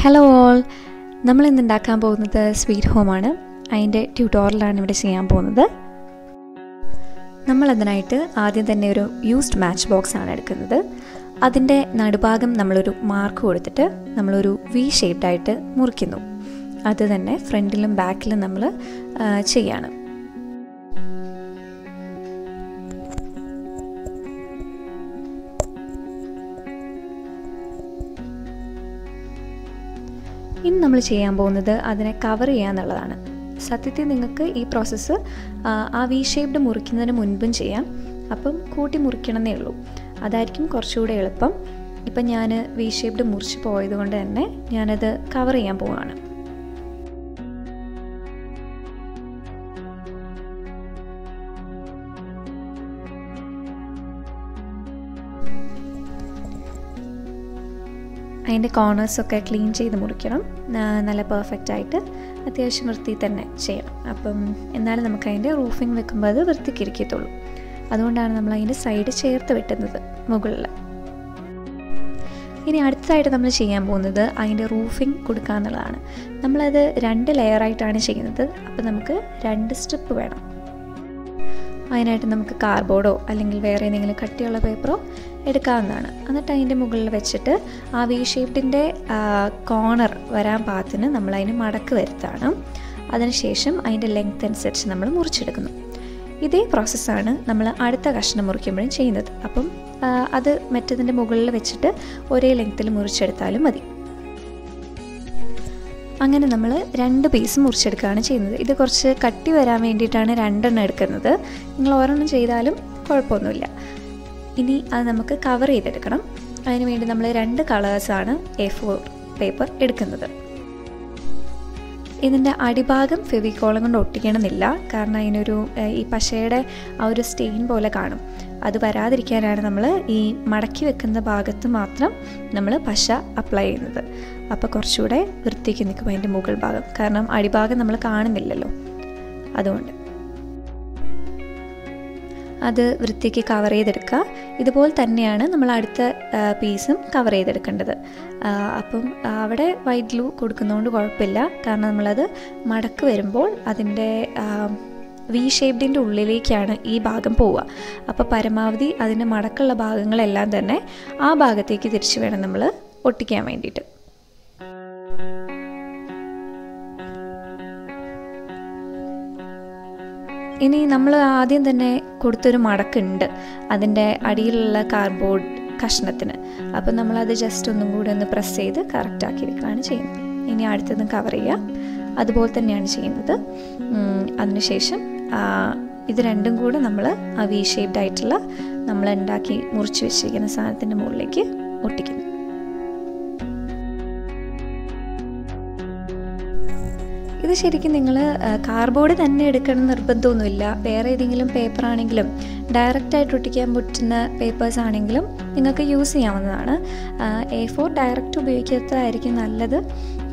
Hello all നമ്മൾ ഇന്ന് ഉണ്ടാക്കാൻ പോകുന്നത് സ്വീറ്റ് ഹോമാണ്. അതിന്റെ ട്യൂട്ടോറിയലാണ് ഇവിടെ ചെയ്യാൻ പോകുന്നത്. നമ്മളതിനായിട്ട് ആദ്യം തന്നെ ഒരു യൂസ്ഡ് മാച്ച് ബോക്സ് ആണ് എടുക്കുന്നത്. അതിന്റെ നടുഭാഗം നമ്മളൊരു മാർക്ക് കൊടുത്തിട്ട് നമ്മളൊരു വി ഷേപ്ഡായിട്ട് മുറിക്കുന്നു. അത് തന്നെ ഫ്രണ്ടിലും ബാക്കിലും നമ്മൾ ചെയ്യാണ്. ഇനി നമ്മൾ ചെയ്യാൻ പോകുന്നത് അതിനെ കവർ ചെയ്യുക എന്നുള്ളതാണ്. സത്യത്തിൽ നിങ്ങൾക്ക് ഈ പ്രോസസ്സ് ആ വി ഷേപ്ഡ് മുറിക്കുന്നതിന് മുൻപും ചെയ്യാം. അപ്പം കൂട്ടി മുറിക്കണമെന്നേ ഉള്ളൂ. അതായിരിക്കും കുറച്ചുകൂടെ എളുപ്പം. ഇപ്പം ഞാൻ വി ഷേപ്ഡ് മുറിച്ച് പോയത് കൊണ്ട് തന്നെ ഞാനത് കവർ ചെയ്യാൻ പോവുകയാണ്. അതിന്റെ കോർണേഴ്സൊക്കെ ക്ലീൻ ചെയ്ത് മുറിക്കണം. നല്ല പെർഫെക്റ്റ് ആയിട്ട് അത്യാവശ്യം വൃത്തി തന്നെ ചെയ്യണം. അപ്പം എന്നാലും നമുക്ക് അതിന്റെ റൂഫിങ് വെക്കുമ്പോൾ അത് വൃത്തിക്കിരിക്കത്തുള്ളൂ അതുകൊണ്ടാണ് നമ്മൾ അതിന്റെ സൈഡ് ചേർത്ത് വെട്ടുന്നത് മുകളിൽ ഇനി അടുത്തതായിട്ട് നമ്മൾ ചെയ്യാൻ പോകുന്നത് അതിന്റെ റൂഫിംഗ് കൊടുക്കുക എന്നുള്ളതാണ്. നമ്മളത് രണ്ട് ലെയറായിട്ടാണ് ചെയ്യുന്നത്. അപ്പോൾ നമുക്ക് രണ്ട് സ്ട്രിപ്പ് വേണം. അതിനായിട്ട് നമുക്ക് കാർഡ്ബോർഡോ അല്ലെങ്കിൽ വേറെ ഏതെങ്കിലും കട്ടിയുള്ള പേപ്പറോ എടുക്കാവുന്നതാണ്. എന്നിട്ട് അതിന്റെ മുകളിൽ വെച്ചിട്ട് ആ വി ഷേപ്പിന്റെ കോർണർ വരാൻ പാകത്തിന് നമ്മൾ അതിന് മടക്ക് വരുത്താണ്. അതിനുശേഷം അതിന്റെ ലെങ്ത് അനുസരിച്ച് നമ്മൾ മുറിച്ചെടുക്കുന്നു. ഇതേ പ്രോസസ്സാണ് നമ്മൾ അടുത്ത കഷ്ണം മുറിക്കുമ്പോഴും ചെയ്യുന്നത്. അപ്പം അത് മറ്റതിന്റെ മുകളിൽ വെച്ചിട്ട് ഒരേ ലെങ്ത്തിൽ മുറിച്ചെടുത്താലും മതി. അങ്ങനെ നമ്മൾ രണ്ട് പീസ് മുറിച്ചെടുക്കുകയാണ് ചെയ്യുന്നത്. ഇത് കുറച്ച് കട്ടി വരാൻ വേണ്ടിയിട്ടാണ് രണ്ടെണ്ണം എടുക്കുന്നത്. നിങ്ങൾ ഒരെണ്ണം ചെയ്താലും കുഴപ്പമൊന്നുമില്ല. ഇനി അത് നമുക്ക് കവർ ചെയ്തെടുക്കണം. അതിനുവേണ്ടി നമ്മൾ രണ്ട് കളേഴ്സാണ് എ ഫോർ പേപ്പർ എടുക്കുന്നത്. ഇതിന്റെ അടിഭാഗം ഫെവിക്കോളം കൊണ്ട് ഒട്ടിക്കണമെന്നില്ല. കാരണം അതിനൊരു ഈ പശയുടെ ആ ഒരു സ്റ്റെയിൻ പോലെ കാണും. അത് വരാതിരിക്കാനാണ് നമ്മൾ ഈ മടക്കി വെക്കുന്ന ഭാഗത്ത് മാത്രം നമ്മൾ പശ അപ്ലൈ ചെയ്യുന്നത്. അപ്പോൾ കുറച്ചുകൂടെ വൃത്തിക്ക് നിൽക്കും അതിന്റെ മുകൾ ഭാഗം. കാരണം അടിഭാഗം നമ്മൾ കാണുന്നില്ലല്ലോ. അതുകൊണ്ട്. അത് വൃത്തിക്ക് കവർ ചെയ്തെടുക്കുക. ഇതുപോലെ തന്നെയാണ് നമ്മൾ അടുത്ത പീസും കവർ ചെയ്തെടുക്കേണ്ടത്. അപ്പം അവിടെ വൈറ്റ് ഗ്ലൂ കൊടുക്കുന്നതുകൊണ്ട് കുഴപ്പമില്ല. കാരണം നമ്മളത് മടക്ക് വരുമ്പോൾ അതിന്റെ വി ഷേപ്ഡിന്റെ ഉള്ളിലേക്കാണ് ഈ ഭാഗം പോവുക. അപ്പോൾ പരമാവധി അതിന്റെ മടക്കുള്ള ഭാഗങ്ങളെല്ലാം തന്നെ ആ ഭാഗത്തേക്ക് തിരിച്ചു വേണം നമ്മൾ ഒട്ടിക്കാൻ വേണ്ടിയിട്ട്. ഇനി നമ്മൾ ആദ്യം തന്നെ കൊടുത്തൊരു മടക്കുണ്ട് അതിന്റെ അടിയിലുള്ള കാർഡ്ബോർഡ് കഷ്ണത്തിന്. അപ്പം നമ്മളത് ജസ്റ്റ് ഒന്നും കൂടി ഒന്ന് പ്രസ് ചെയ്ത് കറക്റ്റാക്കി വെക്കുകയാണ് ചെയ്യുന്നത്. ഇനി അടുത്തതും കവർ ചെയ്യുക അതുപോലെ തന്നെയാണ് ചെയ്യുന്നത്. അതിനുശേഷം ഇത് രണ്ടും കൂടെ നമ്മൾ ആ വി ഷേപ്ഡ് ആയിട്ടുള്ള നമ്മൾ ഉണ്ടാക്കി മുറിച്ച് വെച്ചിരിക്കുന്ന സാധനത്തിന്റെ മുകളിലേക്ക് ഒട്ടിക്കുന്നു. ഇത് ശരിക്കും നിങ്ങൾ കാർഡ്ബോർഡ് തന്നെ എടുക്കണം നിർബന്ധമൊന്നുമില്ല. വേറെ ഏതെങ്കിലും പേപ്പർ ആണെങ്കിലും ഡയറക്റ്റായിട്ട് ഒട്ടിക്കാൻ പറ്റുന്ന പേപ്പേഴ്സ് ആണെങ്കിലും നിങ്ങൾക്ക് യൂസ് ചെയ്യാവുന്നതാണ്. എ ഫോർ ഡയറക്റ്റ് ഉപയോഗിക്കാത്തതായിരിക്കും നല്ലത്.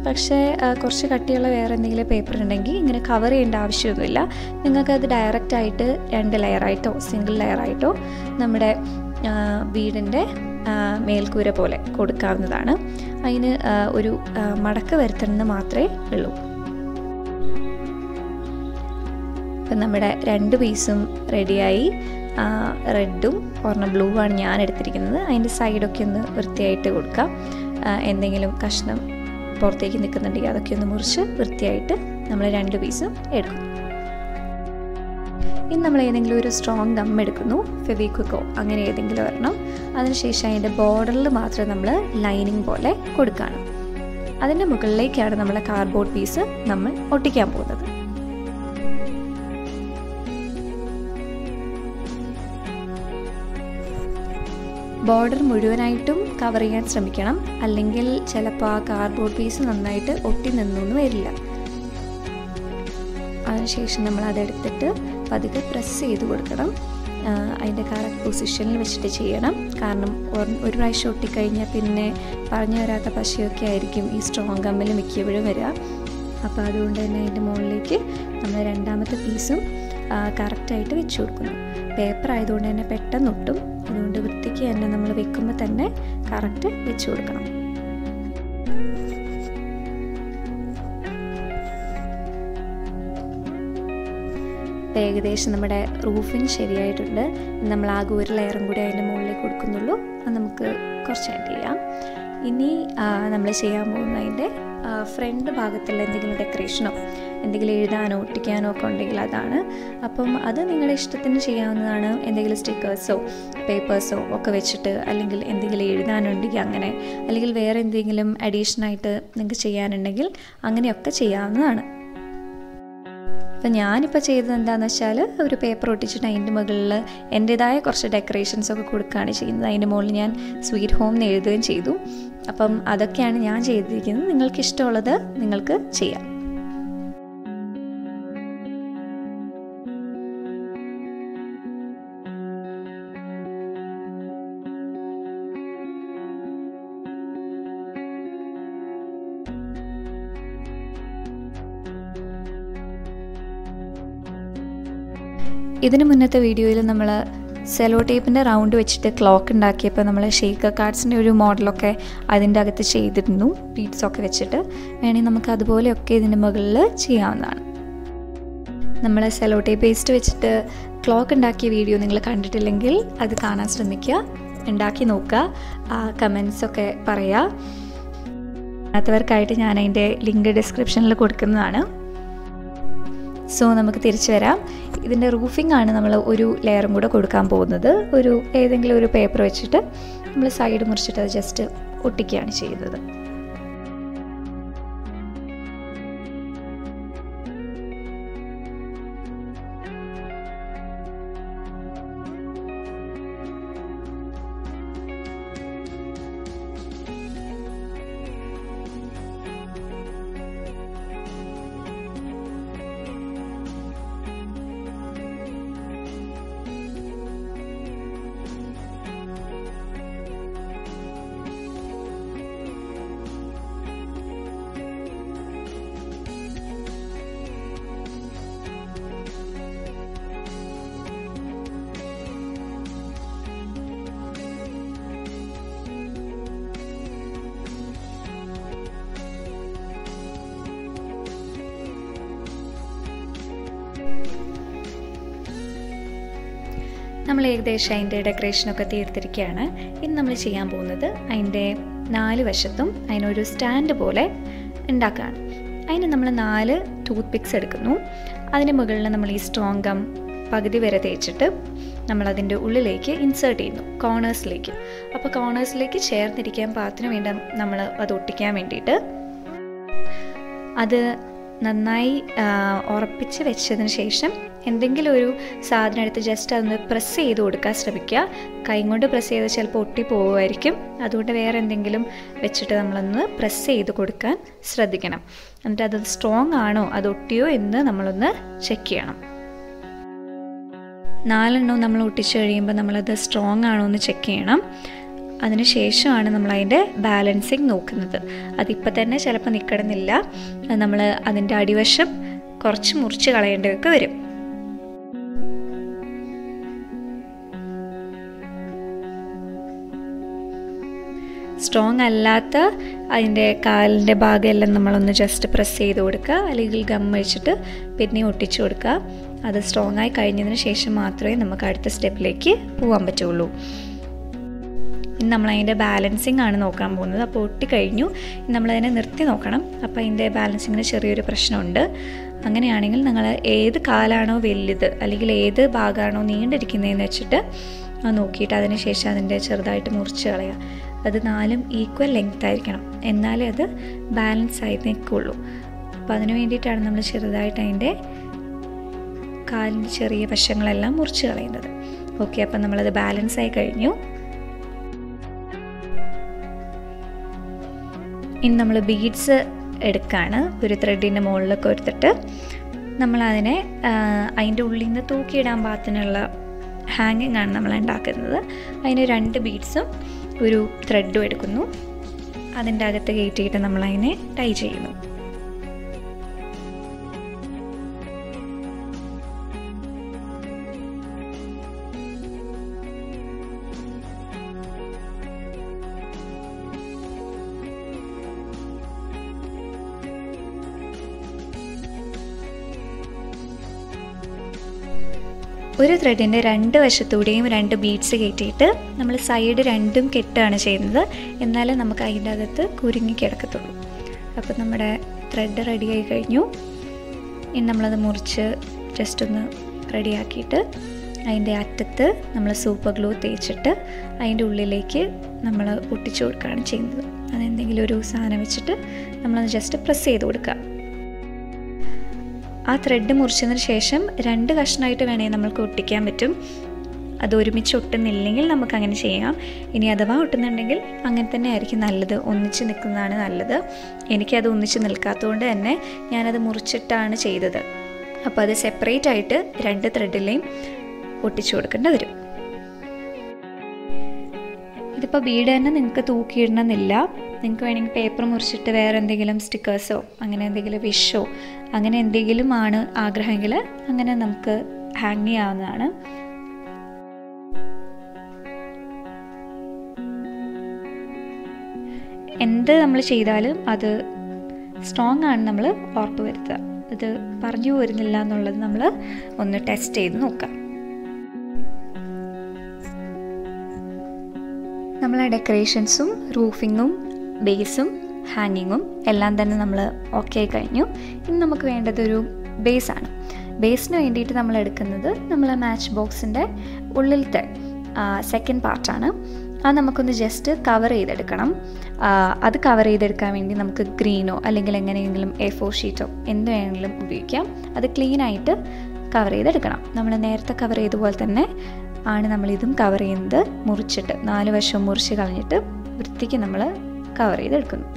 പക്ഷേ കുറച്ച് കട്ടിയുള്ള വേറെ എന്തെങ്കിലും പേപ്പർ ഉണ്ടെങ്കിൽ ഇങ്ങനെ കവർ ചെയ്യേണ്ട ആവശ്യമൊന്നുമില്ല. നിങ്ങൾക്കത് ഡയറക്റ്റായിട്ട് രണ്ട് ലെയറായിട്ടോ സിംഗിൾ ലെയറായിട്ടോ നമ്മുടെ വീടിന്റെ മേൽക്കൂര പോലെ കൊടുക്കാവുന്നതാണ്. അതിന് ഒരു മടക്ക് വരുത്തണമെന്ന് മാത്രമേ ഉള്ളൂ. ഇപ്പം നമ്മുടെ രണ്ട് പീസും റെഡിയായി. റെഡും ഒരെണ്ണം ബ്ലൂ ആണ് ഞാൻ എടുത്തിരിക്കുന്നത്. അതിന്റെ സൈഡൊക്കെ ഒന്ന് വൃത്തിയായിട്ട് കൊടുക്കാം. എന്തെങ്കിലും കഷ്ണം പുറത്തേക്ക് നിൽക്കുന്നുണ്ടെങ്കിൽ അതൊക്കെ ഒന്ന് മുറിച്ച് വൃത്തിയായിട്ട് നമ്മൾ രണ്ട് പീസും എടുക്കും. ഇനി നമ്മൾ ഏതെങ്കിലും ഒരു സ്ട്രോങ് ഗം എടുക്കുന്നു. ഫെവിക്വിക്കോ അങ്ങനെ ഏതെങ്കിലും ഒരെണ്ണം. അതിനുശേഷം അതിന്റെ ബോർഡറിൽ മാത്രം നമ്മൾ ലൈനിങ് പോലെ കൊടുക്കുകയാണ്. അതിന്റെ മുകളിലേക്കാണ് നമ്മളെ കാർഡ്ബോർഡ് പീസ് നമ്മൾ ഒട്ടിക്കാൻ പോകുന്നത്. ബോർഡർ മുഴുവനായിട്ടും കവർ ചെയ്യാൻ ശ്രമിക്കണം. അല്ലെങ്കിൽ ചിലപ്പോൾ ആ കാർഡ്ബോർഡ് പീസ് നന്നായിട്ട് ഒട്ടി നിന്നൊന്നും വരില്ല. അതിനുശേഷം നമ്മൾ അതെടുത്തിട്ട് പതുക്കെ പ്രസ് ചെയ്ത് കൊടുക്കണം. അതിന്റെ കറക്റ്റ് പൊസിഷനിൽ വെച്ചിട്ട് ചെയ്യണം. കാരണം ഒരു പ്രാവശ്യം ഒട്ടിക്കഴിഞ്ഞാൽ പിന്നെ പറഞ്ഞു വരാത്ത പശയൊക്കെ ആയിരിക്കും ഈ സ്ട്രോങ് കമ്മിൽ മിക്കപ്പോഴും വരിക അപ്പോൾ അതുകൊണ്ട് തന്നെ അതിന്റെ മുകളിലേക്ക് നമ്മൾ രണ്ടാമത്തെ പീസും കറക്റ്റായിട്ട് വെച്ച് കൊടുക്കുന്നു. പേപ്പർ ആയതുകൊണ്ട് തന്നെ പെട്ടെന്ന് ഒട്ടും. അതുകൊണ്ട് ഇടയ്ക്ക് തന്നെ നമ്മൾ വെക്കുമ്പോൾ തന്നെ കറക്റ്റ് വെച്ച് കൊടുക്കണം. ഏകദേശം നമ്മുടെ റൂഫിങ് ശരിയായിട്ടുണ്ട്. നമ്മൾ ആകെ ഒരു ലെയറും കൂടി അതിന്റെ മുകളിലേക്ക് കൊടുക്കുന്നുള്ളൂ. അത് നമുക്ക് കുറച്ച് ആഡ് ചെയ്യാം. ഇനി നമ്മൾ ചെയ്യാൻ പോകുന്ന അതിന്റെ ഫ്രണ്ട് ഭാഗത്തുള്ള എന്തെങ്കിലും ഡെക്കറേഷനോ എന്തെങ്കിലും എഴുതാനോ ഒട്ടിക്കാനോ ഒക്കെ ഉണ്ടെങ്കിൽ അതാണ്. അപ്പം അത് നിങ്ങളുടെ ഇഷ്ടത്തിന് ചെയ്യാവുന്നതാണ്. എന്തെങ്കിലും സ്റ്റിക്കേഴ്സോ പേപ്പേഴ്സോ ഒക്കെ വെച്ചിട്ട് അല്ലെങ്കിൽ എന്തെങ്കിലും എഴുതാനുണ്ടെങ്കിൽ അങ്ങനെ അല്ലെങ്കിൽ വേറെ എന്തെങ്കിലും അഡീഷനായിട്ട് നിങ്ങൾക്ക് ചെയ്യാനുണ്ടെങ്കിൽ അങ്ങനെയൊക്കെ ചെയ്യാവുന്നതാണ്. അപ്പം ഞാനിപ്പോൾ ചെയ്തത് എന്താണെന്ന് വെച്ചാൽ ഒരു പേപ്പർ ഒട്ടിച്ചിട്ട് അതിന്റെ മുകളിൽ എന്റേതായ കുറച്ച് ഡെക്കറേഷൻസ് ഒക്കെ കൊടുക്കുകയാണ് ചെയ്യുന്നത്. അതിന്റെ മുകളിൽ ഞാൻ സ്വീറ്റ് ഹോം എന്ന് എഴുതുകയും ചെയ്തു. അപ്പം അതൊക്കെയാണ് ഞാൻ ചെയ്തിരിക്കുന്നത്. നിങ്ങൾക്ക് ഇഷ്ടമുള്ളത് നിങ്ങൾക്ക് ചെയ്യാം. ഇതിന് മുന്നത്തെ വീഡിയോയിൽ നമ്മൾ സെലോ ടേപ്പിന്റെ റൗണ്ട് വെച്ചിട്ട് ക്ലോക്ക് ഉണ്ടാക്കിയപ്പോൾ നമ്മൾ ഷേക്കർ കാർഡ്സിന്റെ ഒരു മോഡലൊക്കെ അതിന്റെ അകത്ത് ചെയ്തിരുന്നു ബീഡ്സൊക്കെ വെച്ചിട്ട്. വേണമെങ്കിൽ നമുക്ക് അതുപോലെയൊക്കെ ഇതിന്റെ മുകളിൽ ചെയ്യാവുന്നതാണ്. നമ്മൾ സെലോ ടേപ്പ് പേസ്റ്റ് വെച്ചിട്ട് ക്ലോക്ക് ഉണ്ടാക്കിയ വീഡിയോ നിങ്ങൾ കണ്ടിട്ടില്ലെങ്കിൽ അത് കാണാൻ ശ്രമിക്കുക ഉണ്ടാക്കി നോക്കുക കമൻസൊക്കെ പറയുക. അല്ലാത്തവർക്കായിട്ട് ഞാൻ അതിന്റെ ലിങ്ക് ഡിസ്ക്രിപ്ഷനിൽ കൊടുക്കുന്നതാണ്. സോ നമുക്ക് തിരിച്ചു വരാം. ഇതിന്റെ റൂഫിംഗ് ആണ് നമ്മൾ ഒരു ലെയറും കൂടെ കൊടുക്കാൻ പോകുന്നത്. ഒരു ഏതെങ്കിലും ഒരു പേപ്പർ വെച്ചിട്ട് നമ്മൾ സൈഡ് മുറിച്ചിട്ട് അത് ജസ്റ്റ് ഒട്ടിക്കുകയാണ് ചെയ്യുന്നത്. നമ്മൾ ഏകദേശം അതിന്റെ ഡെക്കറേഷനൊക്കെ തീർത്തിരിക്കുകയാണ്. ഇനി നമ്മൾ ചെയ്യാൻ പോകുന്നത് അതിന്റെ നാല് വശത്തും അതിനൊരു സ്റ്റാൻഡ് പോലെ ഉണ്ടാക്കുകയാണ്. അതിന് നമ്മൾ നാല് ടൂത്ത് പിക്സ് എടുക്കുന്നു. അതിന് മുകളിൽ നമ്മൾ ഈ സ്ട്രോങ് ഗം പകുതി വരെ തേച്ചിട്ട് നമ്മളതിന്റെ ഉള്ളിലേക്ക് ഇൻസേർട്ട് ചെയ്യുന്നു കോർണേഴ്സിലേക്ക് അപ്പോൾ കോർണേഴ്സിലേക്ക് ചേർന്നിരിക്കാൻ പാത്തിന് വേണ്ട നമ്മൾ അത് ഒട്ടിക്കാൻ വേണ്ടിയിട്ട് അത് നന്നായി ഉറപ്പിച്ച് വെച്ചതിന് ശേഷം എന്തെങ്കിലും ഒരു സാധനം എടുത്ത് ജസ്റ്റ് അതൊന്ന് പ്രസ് ചെയ്ത് കൊടുക്കാൻ ശ്രമിക്കുക. കൈ കൊണ്ട് പ്രസ് ചെയ്ത് ചിലപ്പോൾ ഒട്ടി പോകുമായിരിക്കും അതുകൊണ്ട് വേറെ എന്തെങ്കിലും വെച്ചിട്ട് നമ്മളൊന്ന് പ്രസ് ചെയ്ത് കൊടുക്കാൻ ശ്രദ്ധിക്കണം. എന്നിട്ട് അത് സ്ട്രോങ് ആണോ അത് ഒട്ടിയോ എന്ന് നമ്മളൊന്ന് ചെക്ക് ചെയ്യണം. നാലെണ്ണവും നമ്മൾ ഒട്ടിച്ചു കഴിയുമ്പോൾ നമ്മളത് സ്ട്രോങ് ആണോ എന്ന് ചെക്ക് ചെയ്യണം. അതിന് ശേഷമാണ് നമ്മൾ അതിന്റെ ബാലൻസിങ് നോക്കുന്നത്. അതിപ്പോൾ തന്നെ ചിലപ്പോൾ നിൽക്കണമെന്നില്ല നമ്മൾ അതിന്റെ അടിവശം കുറച്ച് മുറിച്ച് കളയേണ്ടതൊക്കെ വരും. സ്ട്രോങ് അല്ലാത്ത അതിന്റെ കാലിന്റെ ഭാഗമെല്ലാം നമ്മളൊന്ന് ജസ്റ്റ് പ്രസ് ചെയ്ത് കൊടുക്കുക. അല്ലെങ്കിൽ ഗം വെച്ചിട്ട് പിന്നെ ഒട്ടിച്ചു കൊടുക്കുക. അത് സ്ട്രോങ് ആയി കഴിഞ്ഞതിന് ശേഷം മാത്രമേ നമുക്ക് അടുത്ത സ്റ്റെപ്പിലേക്ക് പോകാൻ പറ്റുള്ളൂ. ഇനി നമ്മൾ അതിന്റെ ബാലൻസിങ് ആണ് നോക്കാൻ പോകുന്നത്. അപ്പോൾ ഒട്ടിക്കഴിഞ്ഞു. നമ്മളതിനെ നിർത്തി നോക്കണം. അപ്പോൾ അതിന്റെ ബാലൻസിങ്ങിന് ചെറിയൊരു പ്രശ്നമുണ്ട്. അങ്ങനെയാണെങ്കിൽ നിങ്ങൾ ഏത് കാലാണോ വലുത് അല്ലെങ്കിൽ ഏത് ഭാഗമാണോ നീണ്ടിരിക്കുന്നതെന്ന് വെച്ചിട്ട് നോക്കിയിട്ട് അതിന് ശേഷം അതിന്റെ ചെറുതായിട്ട് മുറിച്ച് കളയുക. അത് നാലും ഈക്വൽ ലെങ്ത് ആയിരിക്കണം. എന്നാലേ അത് ബാലൻസ് ആയി നിൽക്കുള്ളൂ. അപ്പോൾ അതിന് വേണ്ടിയിട്ടാണ് നമ്മൾ ചെറുതായിട്ട് അതിന്റെ കാലിന്റെ ചെറിയ വശങ്ങളെല്ലാം മുറിച്ച് കളയുന്നത്. ഓക്കെ അപ്പം നമ്മളത് ബാലൻസ് ആയി കഴിഞ്ഞു. ഇനി നമ്മൾ ബീഡ്സ് എടുക്കുകയാണ് ഒരു ത്രെഡിന്റെ മുകളിലൊക്കെ എടുത്തിട്ട് നമ്മളതിനെ അതിന്റെ ഉള്ളിൽ നിന്ന് തൂക്കിയിടാൻ പാകത്തിനുള്ള ഹാങ്ങിങ് ആണ് നമ്മൾ ഉണ്ടാക്കുന്നത്. അതിന് രണ്ട് ബീഡ്സും ഒരു ത്രെഡും എടുക്കുന്നു. അതിന്റെ അകത്ത് കയറ്റിയിട്ട് നമ്മളതിനെ ടൈ ചെയ്യുന്നു. ഒരു ത്രെഡിന്റെ രണ്ട് വശത്തൂടെയും രണ്ട് ബീഡ്സ് കയറ്റിയിട്ട് നമ്മൾ സൈഡ് രണ്ടും കെട്ടാണ് ചെയ്യുന്നത്. എന്നാലേ നമുക്ക് അതിന്റെ അകത്ത് കുരുങ്ങി കിടക്കത്തുള്ളൂ. അപ്പോൾ നമ്മുടെ ത്രെഡ് റെഡിയായി കഴിഞ്ഞു ഇനി നമ്മളത് മുറിച്ച് ജസ്റ്റ് ഒന്ന് റെഡിയാക്കിയിട്ട് അതിന്റെ അറ്റത്ത് നമ്മൾ സൂപ്പർ ഗ്ലൂ തേച്ചിട്ട് അതിന്റെ ഉള്ളിലേക്ക് നമ്മൾ ഒട്ടിച്ചു കൊടുക്കുകയാണ് ചെയ്യുന്നത്. അതെന്തെങ്കിലും ഒരു സാധനം വെച്ചിട്ട് നമ്മളത് ജസ്റ്റ് പ്രസ് ചെയ്ത് കൊടുക്കുക. ആ ത്രെഡ് മുറിച്ചതിന് ശേഷം രണ്ട് കഷ്ണമായിട്ട് വേണമെങ്കിൽ നമ്മൾക്ക് ഒട്ടിക്കാൻ പറ്റും. അത് ഒരുമിച്ച് ഒട്ടുന്നില്ലെങ്കിൽ നമുക്ക് അങ്ങനെ ചെയ്യാം. ഇനി അഥവാ ഒട്ടുന്നുണ്ടെങ്കിൽ അങ്ങനെ തന്നെ ആയിരിക്കും നല്ലത്. ഒന്നിച്ച് നിൽക്കുന്നതാണ് നല്ലത്. എനിക്കത് ഒന്നിച്ച് നിൽക്കാത്തതുകൊണ്ട് തന്നെ ഞാനത് മുറിച്ചിട്ടാണ് ചെയ്തത്. അപ്പോൾ അത് സെപ്പറേറ്റ് ആയിട്ട് രണ്ട് ത്രെഡിലെയും ഒട്ടിച്ചു കൊടുക്കേണ്ടി വരും. ഇതിപ്പോൾ ബീഡ് തന്നെ നിങ്ങൾക്ക് തൂക്കിയിടണമെന്നില്ല. നിങ്ങൾക്ക് വേണമെങ്കിൽ പേപ്പർ മുറിച്ചിട്ട് വേറെ എന്തെങ്കിലും സ്റ്റിക്കേഴ്സോ അങ്ങനെ എന്തെങ്കിലും വിഷോ അങ്ങനെ എന്തെങ്കിലും ആണ് ആഗ്രഹമെങ്കിൽ അങ്ങനെ നമുക്ക് ഹാങ് ചെയ്യാവുന്നതാണ്. എന്ത് നമ്മൾ ചെയ്താലും അത് സ്ട്രോങ് ആണ് നമ്മൾ ഉറപ്പ് വരുത്തുക. ഇത് പറഞ്ഞു വരുന്നില്ല എന്നുള്ളത് നമ്മൾ ഒന്ന് ടെസ്റ്റ് ചെയ്ത് നോക്കാം നമ്മളെ ഡെക്കറേഷൻസും റൂഫിങ്ങും ബേസും ഹാങ്ങിങ്ങും എല്ലാം തന്നെ നമ്മൾ ഓക്കെ ആയി കഴിഞ്ഞു. ഇനി നമുക്ക് വേണ്ടത് ഒരു ബേസാണ് ബേസിന് വേണ്ടിയിട്ട് നമ്മൾ എടുക്കുന്നത് നമ്മൾ മാച്ച് ബോക്സിന്റെ ഉള്ളിലത്തെ സെക്കൻഡ് പാർട്ടാണ് അത് നമുക്കൊന്ന് ജസ്റ്റ് കവർ ചെയ്തെടുക്കണം. അത് കവർ ചെയ്തെടുക്കാൻ വേണ്ടി നമുക്ക് ഗ്രീനോ അല്ലെങ്കിൽ എങ്ങനെയെങ്കിലും എ ഫോർ ഷീറ്റോ എന്ത് വേണമെങ്കിലും ഉപയോഗിക്കാം. അത് ക്ലീനായിട്ട് കവർ ചെയ്തെടുക്കണം. നമ്മൾ നേരത്തെ കവർ ചെയ്ത പോലെ തന്നെ ആണ് നമ്മളിതും കവർ ചെയ്യുന്നത്. മുറിച്ചിട്ട് നാല് വശം മുറിച്ച് കളഞ്ഞിട്ട് വൃത്തിക്ക് നമ്മൾ കവർ ചെയ്തെടുക്കുന്നു.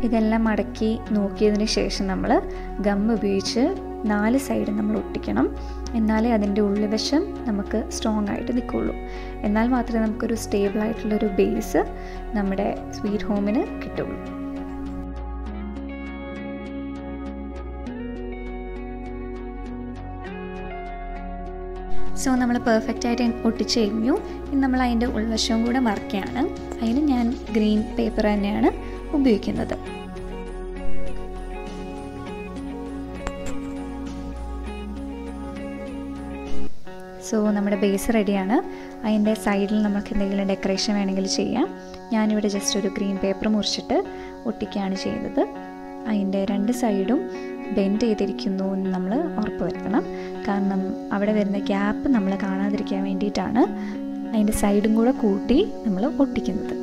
ഇതെല്ലാം മടക്കി നോക്കിയതിന് ശേഷം നമ്മൾ ഗം ഉപയോഗിച്ച് നാല് സൈഡ് നമ്മൾ ഒട്ടിക്കണം. എന്നാലേ അതിന്റെ ഉള്ളിവശം നമുക്ക് സ്ട്രോങ് ആയിട്ട് നിൽക്കുകയുള്ളൂ എന്നാൽ മാത്രമേ നമുക്കൊരു സ്റ്റേബിൾ ആയിട്ടുള്ളൊരു ബേസ് നമ്മുടെ സ്വീറ്റ് ഹോമിന് കിട്ടുള്ളൂ. സോ നമ്മൾ പെർഫെക്റ്റ് ആയിട്ട് ഒട്ടിച്ച് കഴിഞ്ഞു. ഇനി നമ്മൾ അതിന്റെ ഉൾവശവും കൂടെ മറക്കുകയാണ്. അതിന് ഞാൻ ഗ്രീൻ പേപ്പർ തന്നെയാണ് ഉപയോഗിക്കുന്നത്. സോ നമ്മുടെ ബേസ് റെഡിയാണ് അതിന്റെ സൈഡിൽ നമുക്ക് എന്തെങ്കിലും ഡെക്കറേഷൻ വേണമെങ്കിൽ ചെയ്യാം. ഞാനിവിടെ ജസ്റ്റ് ഒരു ഗ്രീൻ പേപ്പർ മുറിച്ചിട്ട് ഒട്ടിക്കുകയാണ് ചെയ്യുന്നത്. അതിന്റെ രണ്ട് സൈഡും ബെൻഡ് ചെയ്തിരിക്കുന്നു എന്ന് നമ്മൾ ഉറപ്പ് വരുത്തണം. കാരണം അവിടെ വരുന്ന ഗ്യാപ്പ് നമ്മൾ കാണാതിരിക്കാൻ വേണ്ടിയിട്ടാണ് അതിന്റെ സൈഡും കൂടെ കൂട്ടി നമ്മൾ ഒട്ടിക്കുന്നത്.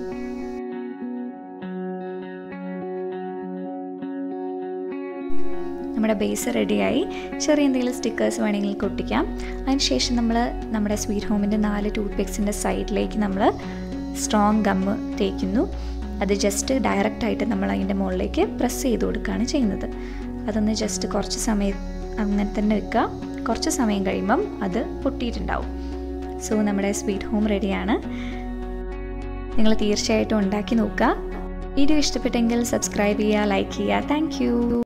നമ്മുടെ ബേസ് റെഡിയായി ചെറിയ എന്തെങ്കിലും സ്റ്റിക്കേഴ്സ് വേണമെങ്കിൽ ഒട്ടിക്കാം. അതിനുശേഷം നമ്മൾ നമ്മുടെ സ്വീറ്റ് ഹോമിന്റെ നാല് ടൂത്ത് പിക്സിന്റെ സൈഡിലേക്ക് നമ്മൾ സ്ട്രോങ് ഗമ്മ് തേക്കുന്നു. അത് ജസ്റ്റ് ഡയറക്റ്റ് ആയിട്ട് നമ്മൾ അതിന്റെ മുകളിലേക്ക് പ്രസ് ചെയ്ത് കൊടുക്കുകയാണ് ചെയ്യുന്നത്. അതൊന്ന് ജസ്റ്റ് കുറച്ച് സമയം അങ്ങനെ തന്നെ വെക്കുക. കുറച്ച് സമയം കഴിയുമ്പം അത് പൊട്ടിയിട്ടുണ്ടാവും. സോ നമ്മുടെ സ്വീറ്റ് ഹോം റെഡിയാണ് നിങ്ങൾ തീർച്ചയായിട്ടും ഉണ്ടാക്കി നോക്കുക. വീഡിയോ ഇഷ്ടപ്പെട്ടെങ്കിൽ സബ്സ്ക്രൈബ് ചെയ്യുക ലൈക്ക് ചെയ്യുക. താങ്ക്